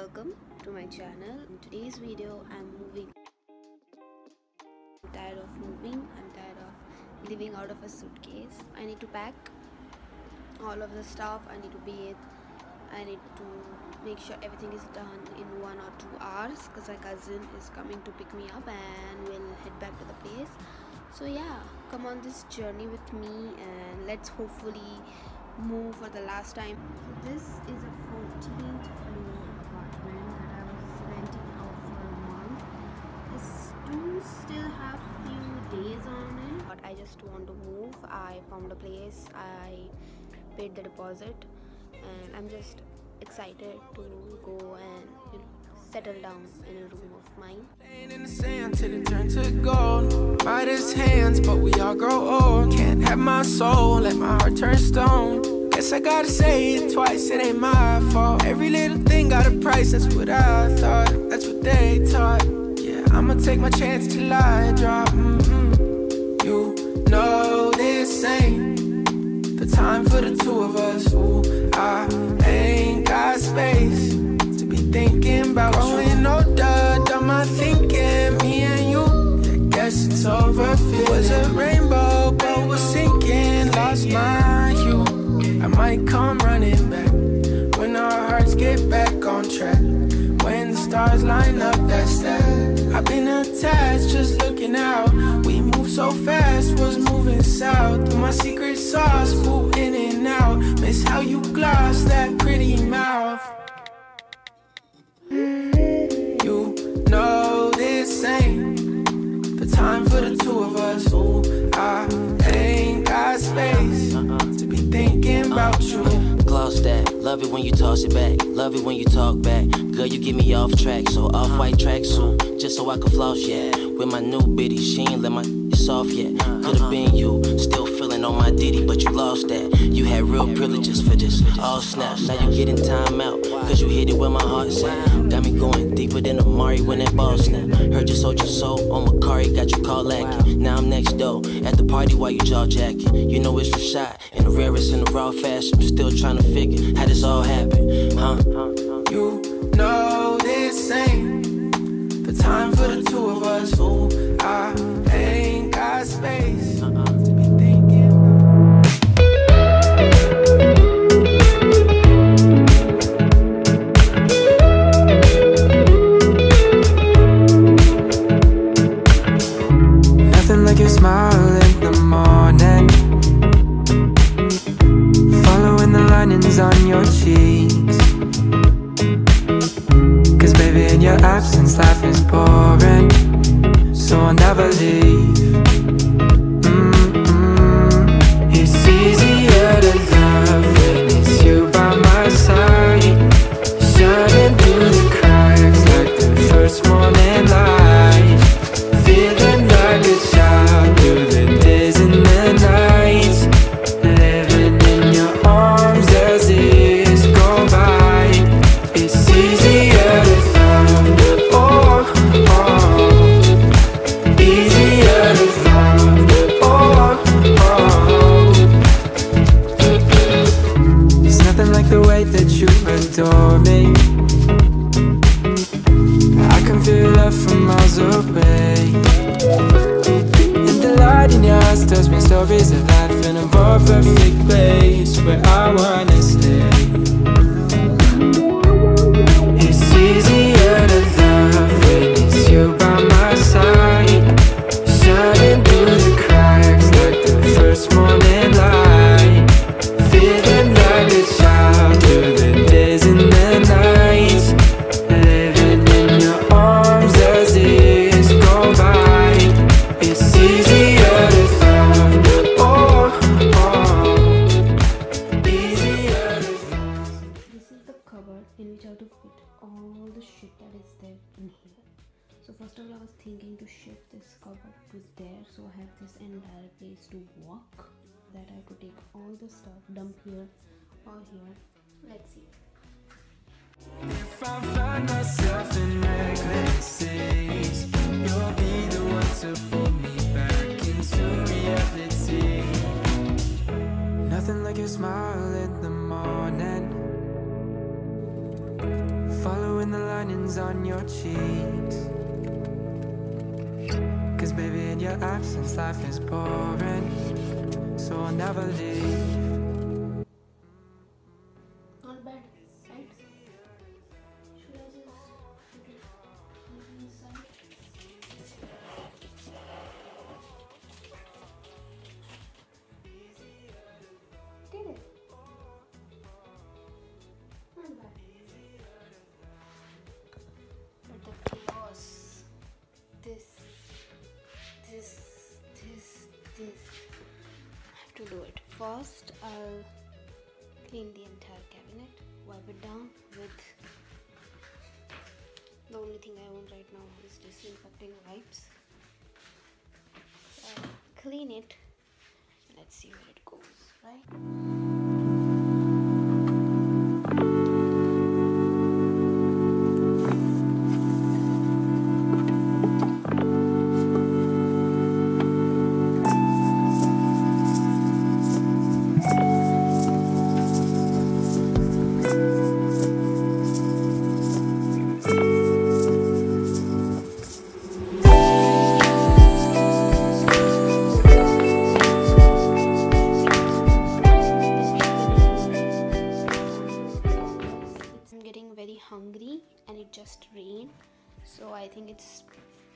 welcome to my channel. In today's video, I'm moving. I'm tired of moving. I'm tired of living out of a suitcase. I need to pack all of the stuff. I need to bathe. I need to make sure everything is done in one or two hours because my cousin is coming to pick me up and we'll head back to the place. So yeah, come on this journey with me and let's hopefully move for the last time. This is a 14th floor apartment that I was renting out for a month. This do still have few days on it, but I just want to move. I found a place. I paid the deposit, and I'm just excited to go and you know settle down in a room of mine. in the sand till it turn to gold. Midas hands, but we all grow old. Can't have my soul, let my heart turn stone. Guess I gotta say it twice, it ain't my fault. Every little thing got a price, that's what I thought. That's what they taught. I'ma take my chance till I drop. Mm-hmm. You know this ain't the time for the two of us. Ooh, I ain't got space to be thinking about growing older. Done my thinking, me and you. Yeah, guess it's over. It was a rainbow, but was sinking. Lost my hue. I might come running back when our hearts get back on track. When the stars line up, that's that. So fast, was moving south. Through my secret sauce, move in and out. Miss how you gloss that pretty mouth. You know this ain't the time for the two of us. Ooh, I ain't got space to be thinking about you. Gloss that, love it when you toss it back. Love it when you talk back. Girl, you get me off track, so off white track soon. Just so I can floss, yeah. With my new bitty, she ain't let my off yet. Could've been you, still feeling on my ditty, but you lost that. You had real privileges for this, all snap. Now you getting time out, cause you hit it where my heart's at. Got me going deeper than Amari when that ball snap. Heard you sold your soul on Macari, got you call lacking. Now I'm next door, at the party while you jaw jacking. You know it's Rashad, in the rarest in the raw fashion. Still trying to figure how this all happened, huh? You know this ain't the time for the two of us. Ooh, Your smile in the morning. Following the linings on your cheeks. Cause baby, in your absence, life is boring. So I'll never leave. In a more perfect place where I wanna stay. There in here. So first of all, I was thinking to shift this cupboard to there, so I have this entire place to walk. That I to take all the stuff, dump here or here. Let's see. If I find myself in days, you'll be the one to pull me back into reality. Nothing like your smile in the morning. Following the linings on your cheeks. Cause baby, in your absence, life is boring. So I'll never leave. First, I'll clean the entire cabinet, wipe it down with the only thing I own right now is disinfecting wipes. So I'll clean it. Let's see where it goes, right? Getting very hungry and it just rained, so I think it's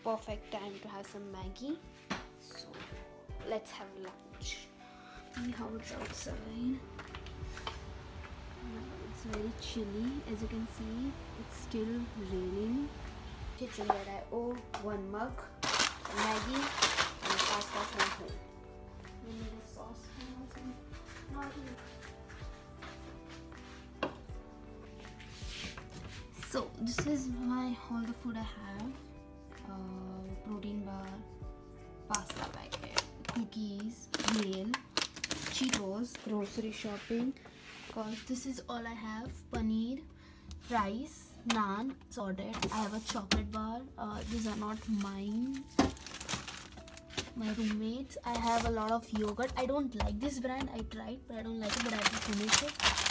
perfect time to have some Maggi. So let's have lunch. See how it's outside. It's very chilly, as you can see. It's still raining. Kitchen where I owe one mug, Maggi, and pasta from home. We need a sauce. So this is my all the food i have uh, protein bar pasta packet cookies meal cheetos grocery shopping. Because this is all i have. Paneer rice naan sorted. I have a chocolate bar. Uh, these are not mine. My roommates. I have a lot of yogurt. I don't like this brand. I tried but i don't like it but i have to finish it